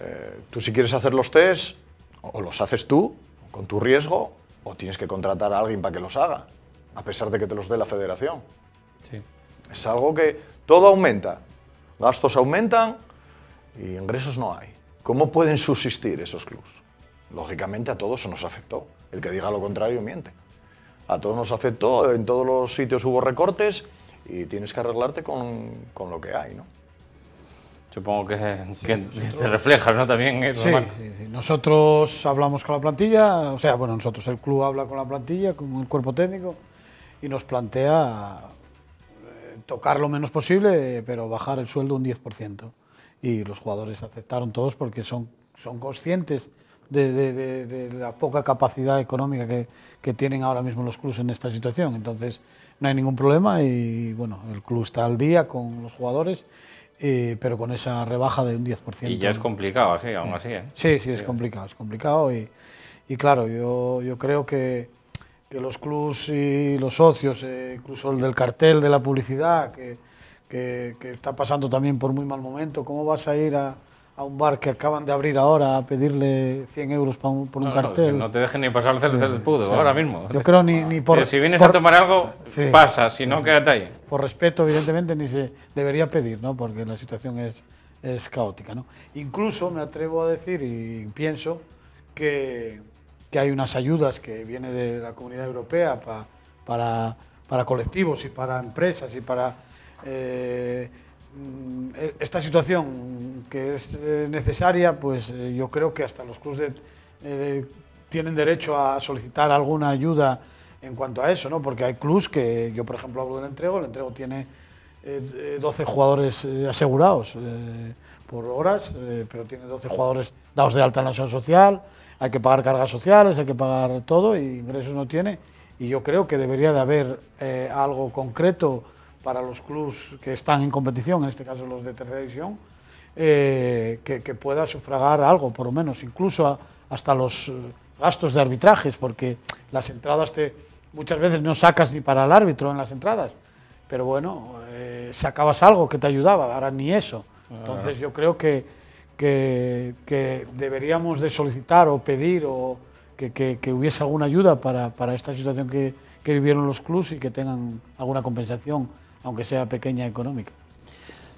Eh, tú si quieres hacer los test, o los haces tú, con tu riesgo, o tienes que contratar a alguien para que los haga, a pesar de que te los dé la federación. Sí. Es algo que todo aumenta. Gastos aumentan y ingresos no hay. ¿Cómo pueden subsistir esos clubs? Lógicamente a todos nos afectó. El que diga lo contrario miente. A todos nos afectó, en todos los sitios hubo recortes y tienes que arreglarte con, con lo que hay, ¿no? Supongo que, que te reflejas, ¿no? También eso, Sí, Marc. sí, sí. Nosotros hablamos con la plantilla, o sea, bueno, nosotros, el club habla con la plantilla, con el cuerpo técnico, y nos plantea eh, tocar lo menos posible, pero bajar el sueldo un 10%. Y los jugadores aceptaron todos porque son, son conscientes de, de- de- la poca capacidad económica que, que tienen ahora mismo los clubes en esta situación. Entonces, no hay ningún problema y, bueno, el club está al día con los jugadores, eh, pero con esa rebaja de un 10%. Y ya es complicado así, aún así, ¿eh? Sí, sí, es complicado, es complicado y, y claro, yo, yo creo que, que los clubs y los socios, eh, incluso el del cartel de la publicidad, que, que, que está pasando también por muy mal momento, ¿cómo vas a ir a, a un bar que acaban de abrir ahora a pedirle 100 euros un- por un No, cartel? no te dejen ni pasar el del pudo ahora mismo. Yo creo ni, ni por, Que si vienes por- a tomar algo, Sí. pasa, si no, quédate ahí. por respeto, evidentemente, ni se debería pedir, ¿no? porque la situación es, es caótica. ¿no? Incluso me atrevo a decir y pienso que, que hay unas ayudas que vienen de la Comunidad Europea pa- para, para colectivos y para empresas y para eh, esta situación que es eh, necesaria, pues eh, yo creo que hasta los clubes eh, tienen derecho a solicitar alguna ayuda en cuanto a eso, ¿no? Porque hay clubs que, yo por ejemplo hablo del entrego, el entrego tiene eh, eh, 12 jugadores asegurados por horas, pero tiene 12 jugadores dados de alta en la social, hay que pagar cargas sociales, hay que pagar todo y ingresos no tiene. Y yo creo que debería de haber algo concreto para los clubes que están en competición, en este caso los de tercera división, eh, que, que pueda sufragar algo, por lo menos, incluso a- hasta los eh, gastos de arbitrajes, porque las entradas te, muchas veces no sacas ni para el árbitro en las entradas, pero bueno, eh, sacabas algo que te ayudaba, ahora ni eso. Entonces yo creo que, que, que deberíamos de solicitar o pedir o que, que- hubiese alguna ayuda para, para esta situación que, que vivieron los clubes y que tengan alguna compensación, aunque sea pequeña económica.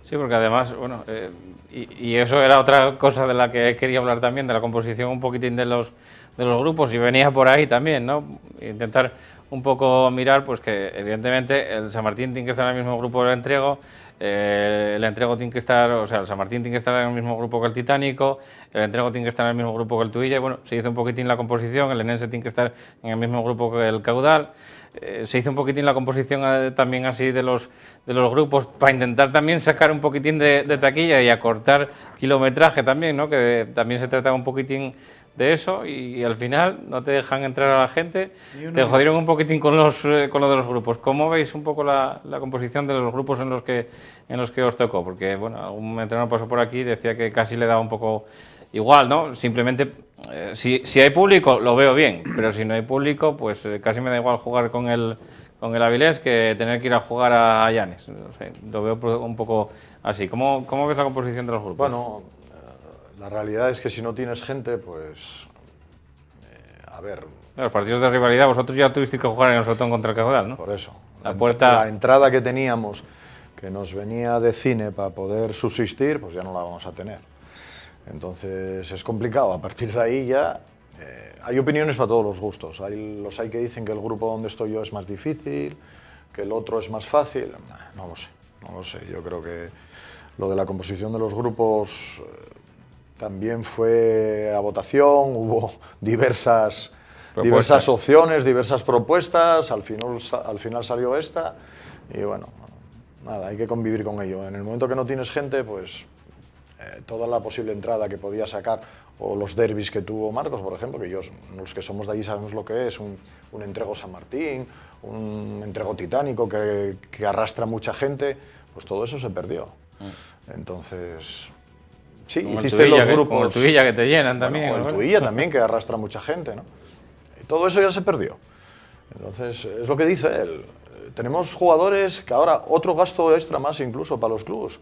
Sí, porque además, bueno, eh, y, eso era otra cosa de la que quería hablar también, de la composición un poquitín de los, de los grupos, y venía por ahí también, ¿no? Intentar un poco mirar, pues que evidentemente el San Martín tiene que estar en el mismo grupo del entrego, eh, el entrego tiene que estar, o sea, el San Martín tiene que estar en el mismo grupo que el Titánico, el entrego tiene que estar en el mismo grupo que el Tuilla, y bueno, se hizo un poquitín la composición, el Enense tiene que estar en el mismo grupo que el Caudal, eh, se hizo un poquitín la composición eh, también así de los, de los grupos para intentar también sacar un poquitín de, de taquilla y acortar kilometraje también, ¿no? que también se trataba un poquitín de eso y, al final no te dejan entrar a la gente, Y te jodieron un poquitín con, los, eh, con lo de los grupos. ¿Cómo veis un poco la, la composición de los grupos en los, que, en los que os tocó? Porque bueno, algún entrenador pasó por aquí y decía que casi le daba un poco igual, ¿no? Simplemente, eh, si, si hay público, lo veo bien, pero si no hay público, pues eh, casi me da igual jugar con el, con el Avilés que tener que ir a jugar a Llanes. No sé, lo veo un poco así. ¿Cómo, ¿Cómo ves la composición de los grupos? Bueno, la realidad es que si no tienes gente, pues. eh, a ver, Los partidos de rivalidad, vosotros ya tuvisteis que jugar en el Sotón contra el Caudal, ¿no? por eso. La puerta- La entrada que teníamos que nos venía de cine para poder subsistir, pues ya no la vamos a tener. Entonces es complicado. A partir de ahí ya eh, hay opiniones para todos los gustos. Hay, los hay que dicen que el grupo donde estoy yo es más difícil, que el otro es más fácil. No lo sé, no lo sé. Yo creo que lo de la composición de los grupos eh, también fue a votación, hubo diversas, diversas opciones, diversas propuestas, al final, al final salió esta y bueno, nada, hay que convivir con ello. En el momento que no tienes gente, pues eh, toda la posible entrada que podía sacar, o los derbis que tuvo Marcos, por ejemplo, que yo, los que somos de allí sabemos lo que es, un, un entrego San Martín, un entrego titánico que, que, arrastra mucha gente, pues todo eso se perdió. Mm. Entonces, sí, hiciste los grupos... Como el Tuilla que te llenan también. Bueno, el Tuilla también, que arrastra mucha gente, ¿no? Y todo eso ya se perdió. Entonces, es lo que dice él. Tenemos jugadores que ahora otro gasto extra más incluso para los clubes.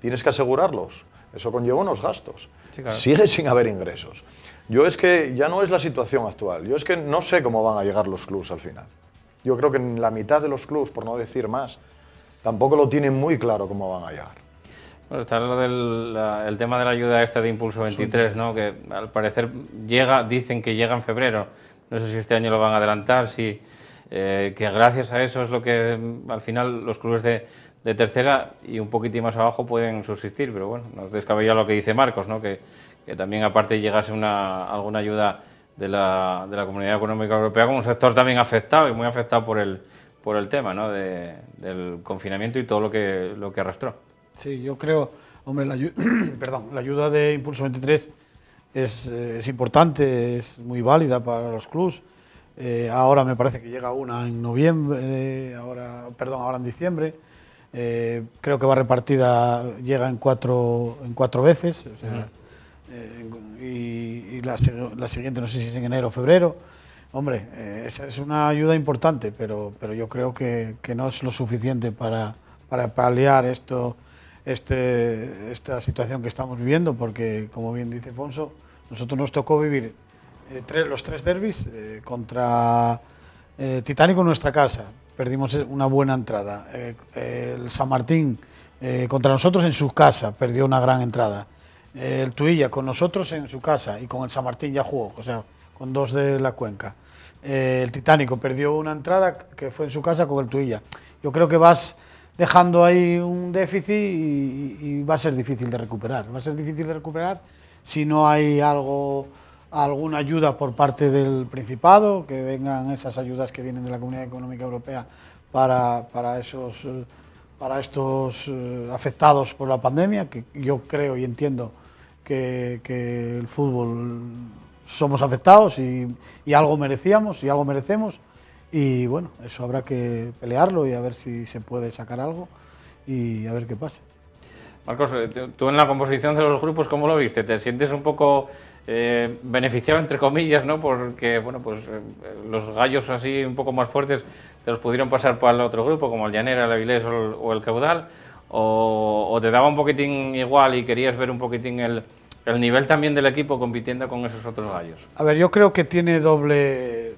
Tienes que asegurarlos. Eso conlleva unos gastos. Sigue sin haber ingresos. Yo es que ya no es la situación actual. Yo es que no sé cómo van a llegar los clubs al final. Yo creo que en la mitad de los clubs, por no decir más, tampoco lo tienen muy claro cómo van a llegar. Bueno, está lo del el tema de la ayuda esta de Impulso 23, ¿no? que al parecer llega, dicen que llega en febrero. No sé si este año lo van a adelantar, si, eh, que gracias a eso es lo que al final los clubes de, de tercera y un poquitín más abajo pueden subsistir, pero bueno, nos descabella lo que dice Marcos, ¿no? que, que también aparte llegase una, alguna ayuda de la, de la Comunidad Económica Europea como un sector también afectado y muy afectado por el, por el tema ¿no? de, del confinamiento y todo lo que, lo que arrastró. Sí, yo creo, hombre, la, perdón, la ayuda de Impulso 23 es, es, importante, es muy válida para los clubs. Eh, ahora me parece que llega una en noviembre, ahora, perdón, ahora en diciembre. Eh, creo que va repartida, llega en cuatro, en cuatro veces. O sea, eh, y, y la, la, siguiente no sé si es en enero o febrero. Hombre, eh, es, es, una ayuda importante, pero, pero yo creo que, que no es lo suficiente para, para paliar esto, este, esta situación que estamos viviendo, porque como bien dice Fonso, nosotros nos tocó vivir eh, los tres derbis eh, contra eh, Titánico en nuestra casa, perdimos una buena entrada. Eh, el San Martín eh, contra nosotros en su casa, perdió una gran entrada. El Tuilla con nosotros en su casa y con el San Martín ya jugó, o sea, con dos de la cuenca. El Titánico perdió una entrada que fue en su casa con el Tuilla. Yo creo que vas dejando ahí un déficit y, va a ser difícil de recuperar. Va a ser difícil de recuperar si no hay algo alguna ayuda por parte del Principado, que vengan esas ayudas que vienen de la Comunidad Económica Europea para, para, esos, para estos eh, afectados por la pandemia, que yo creo y entiendo que, que el fútbol somos afectados y, y, algo merecíamos y algo merecemos. Y bueno, eso habrá que pelearlo y a ver si se puede sacar algo y a ver qué pasa. Marcos, eh, tú en la composición de los grupos, ¿cómo lo viste? ¿Te sientes un poco eh, beneficiado, entre comillas, ¿no? Porque, bueno, pues eh, los gallos así un poco más fuertes te los pudieron pasar para el otro grupo, como el Llanera, el Avilés o el, o el Caudal, o, o, te daba un poquitín igual y querías ver un poquitín el, el nivel también del equipo compitiendo con esos otros gallos. A ver, yo creo que tiene doble,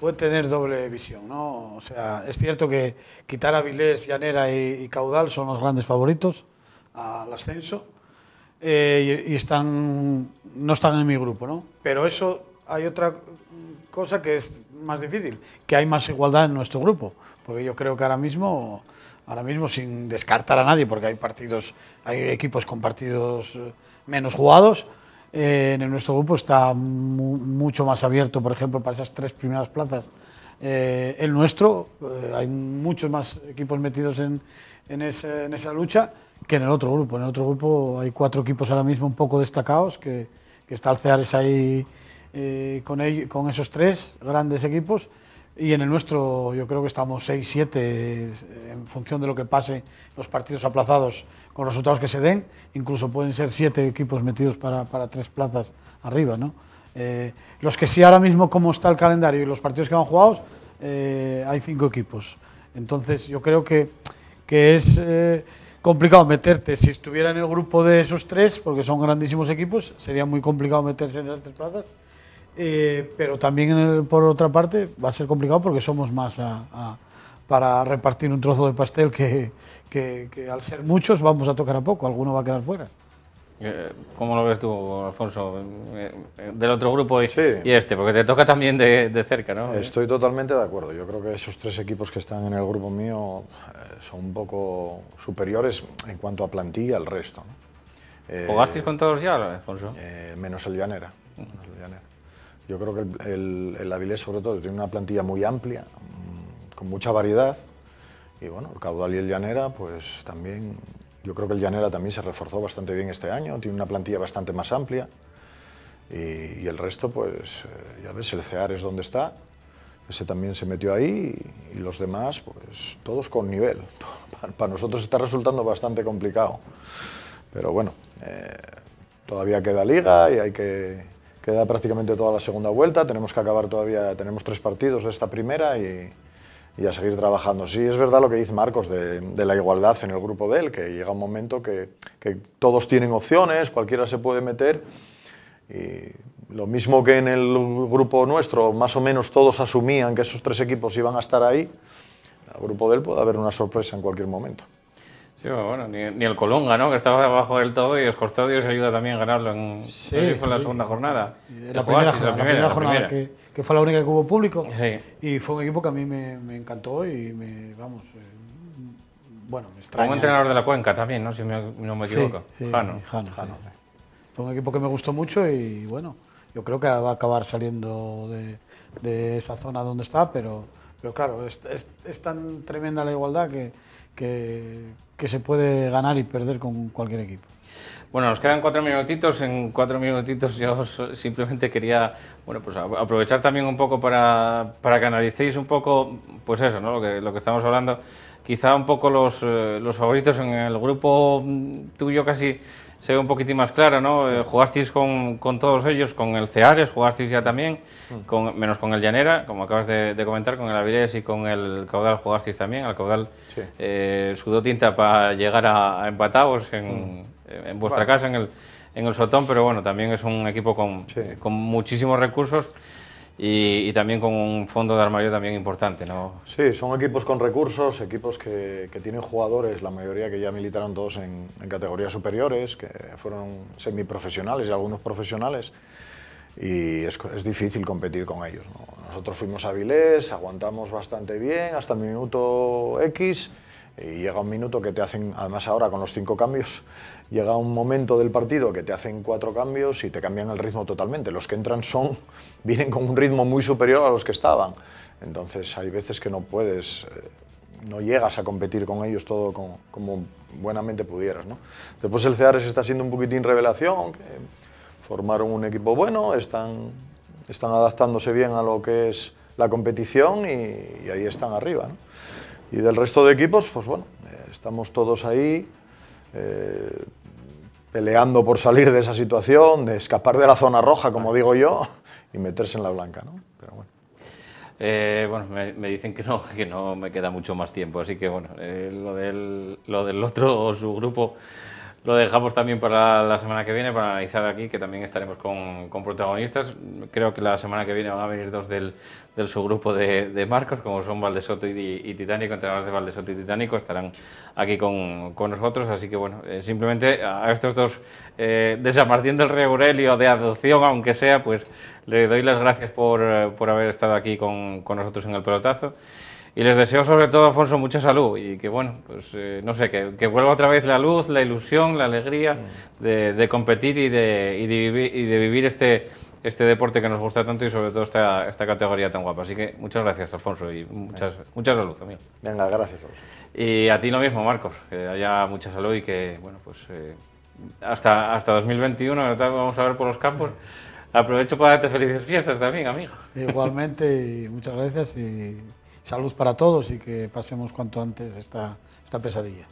puede tener doble visión, ¿no? O sea, es cierto que quitar Avilés, Llanera y, y Caudal son los grandes favoritos al ascenso eh, y, y, están, no están en mi grupo, ¿no? Pero eso hay otra cosa que es más difícil, que hay más igualdad en nuestro grupo, porque yo creo que ahora mismo, ahora mismo sin descartar a nadie, porque hay partidos, hay equipos con partidos menos jugados, eh, en nuestro grupo está mu mucho más abierto, por ejemplo, para esas tres primeras plazas. Eh, el nuestro, eh, hay muchos más equipos metidos en, esa lucha que en el otro grupo. En el otro grupo hay cuatro equipos ahora mismo un poco destacados, que, que está el Ceares ahí con, esos tres grandes equipos. Y en el nuestro yo creo que estamos 6-7 en función de lo que pase los partidos aplazados los resultados que se den. Incluso pueden ser siete equipos metidos para, para tres plazas arriba. ¿no? Eh, los que sí ahora mismo como está el calendario y los partidos que van jugados, eh, hay cinco equipos. Entonces yo creo que, que es... Eh, complicado meterte. Si estuviera en el grupo de esos tres, porque son grandísimos equipos, sería muy complicado meterse en esas tres plazas. Eh, pero también el, por otra parte va a ser complicado porque somos más a, a, para repartir un trozo de pastel que, que, que al ser muchos vamos a tocar a poco, alguno va a quedar fuera. Eh, ¿Cómo lo ves tú, Alfonso, eh, eh, del otro grupo y, Sí. y este? Porque te toca también de, de cerca, ¿no? Estoy totalmente de acuerdo. Yo creo que esos tres equipos que están en el grupo mío eh, son un poco superiores en cuanto a plantilla al resto. ¿no? Eh, ¿Jugasteis con todos ya, Alfonso? eh, menos el Llanera. menos el Llanera. Yo creo que el, el, el Avilés, sobre todo, tiene una plantilla muy amplia, con mucha variedad. Y bueno, el Caudal y el Llanera, pues también. Yo creo que el Llanera también se reforzó bastante bien este año, tiene una plantilla bastante más amplia. Y, el resto, pues eh, ya ves, el CEAR es donde está, ese también se metió ahí y, los demás, pues todos con nivel. Para, para nosotros está resultando bastante complicado. Pero bueno, eh, todavía queda liga y hay que queda prácticamente toda la segunda vuelta. Tenemos que acabar todavía, tenemos tres partidos de esta primera y, y a seguir trabajando. Sí, es verdad lo que dice Marcos de, de la igualdad en el grupo de él, que llega un momento que, que todos tienen opciones, cualquiera se puede meter. Y lo mismo que en el grupo nuestro, más o menos todos asumían que esos tres equipos iban a estar ahí, en el grupo de él puede haber una sorpresa en cualquier momento. Sí, bueno, ni, ni el Colunga, ¿no? Que estaba abajo del todo y os costó Dios ayuda también a ganarlo en, Sí, no sé si fue en la segunda jornada. La primera, jornada, la primera jornada Que, que fue la única que hubo público. Sí. Y fue un equipo que a mí me, me encantó y me, vamos, eh, bueno, me Como extraña. entrenador de la Cuenca también, ¿no? Si me- no me equivoco. sí, Jano. Jano. Fue un equipo que me gustó mucho y bueno, yo creo que va a acabar saliendo de, de esa zona donde está, pero, pero claro, es, es- es tan tremenda la igualdad que, que, que se puede ganar y perder con cualquier equipo. Bueno, nos quedan cuatro minutitos. En cuatro minutitos yo simplemente quería bueno, pues aprovechar también un poco para, para que analicéis un poco, pues eso, ¿no? lo, que, lo que estamos hablando. Quizá un poco los, eh, los favoritos en el grupo mm, tuyo casi se ve un poquitín más claro, ¿no? Eh, jugasteis con, con todos ellos, con el Ceares, jugasteis ya también, con, menos con el Llanera, como acabas de, de comentar, con el Avilés y con el Caudal jugasteis también. El Caudal Sí. eh, sudó tinta para llegar a, a empatados en, en vuestra casa, en el, en el Sotón, pero bueno, también es un equipo con, Sí. con muchísimos recursos y, y también con un fondo de armario también importante, ¿no? Sí, son equipos con recursos, equipos que, que tienen jugadores, la mayoría que ya militaron todos en, en categorías superiores, que fueron semiprofesionales y algunos profesionales, y es, es difícil competir con ellos. ¿no? Nosotros fuimos a Vilés, aguantamos bastante bien hasta el minuto X, y llega un minuto que te hacen, además ahora con los cinco cambios, llega un momento del partido que te hacen cuatro cambios y te cambian el ritmo totalmente. Los que entran son, vienen con un ritmo muy superior a los que estaban. Entonces hay veces que no puedes, eh, no llegas a competir con ellos todo como, buenamente pudieras. ¿no? Después el Ceares está siendo un poquitín revelación, formaron un equipo bueno, están, están adaptándose bien a lo que es la competición y, ahí están arriba. Y del resto de equipos, pues bueno, eh, estamos todos ahí eh, peleando por salir de esa situación, de escapar de la zona roja, como digo yo, y meterse en la blanca. ¿no? Pero bueno. Eh, bueno, me, me dicen que no, que no me queda mucho más tiempo, así que bueno, eh, lo, del, lo del otro subgrupo lo dejamos también para la semana que viene, para analizar aquí, que también estaremos con, con protagonistas. Creo que la semana que viene van a venir dos del, del subgrupo de, de Marcos, como son Valdesoto y, y Titánico, entrenadores de Valdesoto y Titánico, estarán aquí con, con nosotros, así que bueno, eh, simplemente a estos dos eh, de San Martín del de adopción, aunque sea, pues le doy las gracias por, eh, por haber estado aquí con, con nosotros en el pelotazo. Y les deseo sobre todo, Alfonso, mucha salud y que, bueno, pues eh, no sé, que, que vuelva otra vez la luz, la ilusión, la alegría de, de competir y de, y de vivir, y de vivir este, este deporte que nos gusta tanto y sobre todo esta, esta categoría tan guapa. Así que muchas gracias, Alfonso, y muchas, mucha salud, amigo. Venga, gracias. Y a ti lo mismo, Marcos, que haya mucha salud y que, bueno, pues eh, hasta, hasta 2021, ¿verdad? vamos a ver por los campos. Aprovecho para darte felices fiestas también, amigo. Igualmente, y muchas gracias y salud para todos y que pasemos cuanto antes esta, esta pesadilla.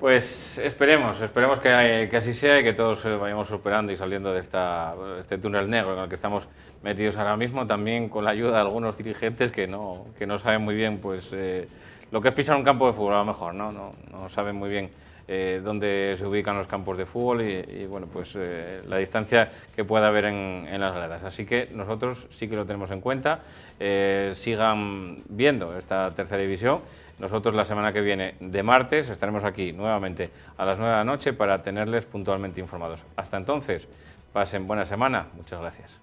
Pues esperemos, esperemos que, así sea y que todos eh, vayamos superando y saliendo de esta, este túnel negro en el que estamos metidos ahora mismo, también con la ayuda de algunos dirigentes que no, que no saben muy bien pues, eh, lo que es pisar un campo de fútbol, a lo mejor, ¿no? No, no saben muy bien eh, dónde se ubican los campos de fútbol y, bueno, pues eh, la distancia que pueda haber en, las gradas. Así que nosotros sí que lo tenemos en cuenta. Eh, sigan viendo esta tercera división. Nosotros la semana que viene, de martes, estaremos aquí nuevamente a las 9 de la noche para tenerles puntualmente informados. Hasta entonces, pasen buena semana. Muchas gracias.